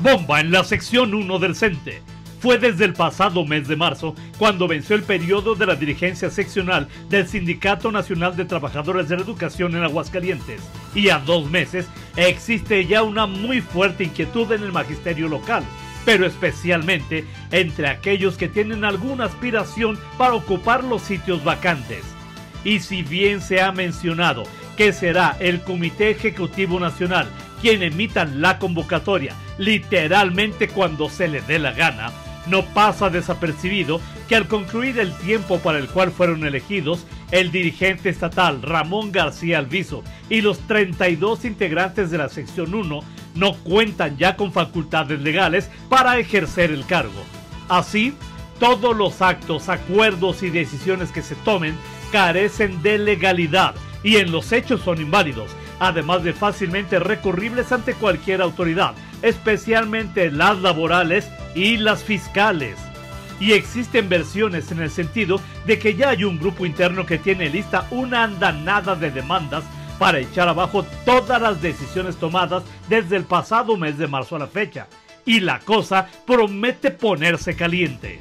Bomba en la sección 1 del CENTE. Fue desde el pasado mes de marzo cuando venció el periodo de la dirigencia seccional del Sindicato Nacional de Trabajadores de la Educación en Aguascalientes. Y a dos meses existe ya una muy fuerte inquietud en el magisterio local, pero especialmente entre aquellos que tienen alguna aspiración para ocupar los sitios vacantes. Y si bien se ha mencionado que será el Comité Ejecutivo Nacional quien emita la convocatoria literalmente cuando se le dé la gana, no pasa desapercibido que al concluir el tiempo para el cual fueron elegidos, el dirigente estatal Ramón García Alviso y los 32 integrantes de la sección 1 no cuentan ya con facultades legales para ejercer el cargo. Así, todos los actos, acuerdos y decisiones que se tomen carecen de legalidad y en los hechos son inválidos, además de fácilmente recurribles ante cualquier autoridad, especialmente las laborales y las fiscales. Y existen versiones en el sentido de que ya hay un grupo interno que tiene lista una andanada de demandas para echar abajo todas las decisiones tomadas desde el pasado mes de marzo a la fecha. Y la cosa promete ponerse caliente.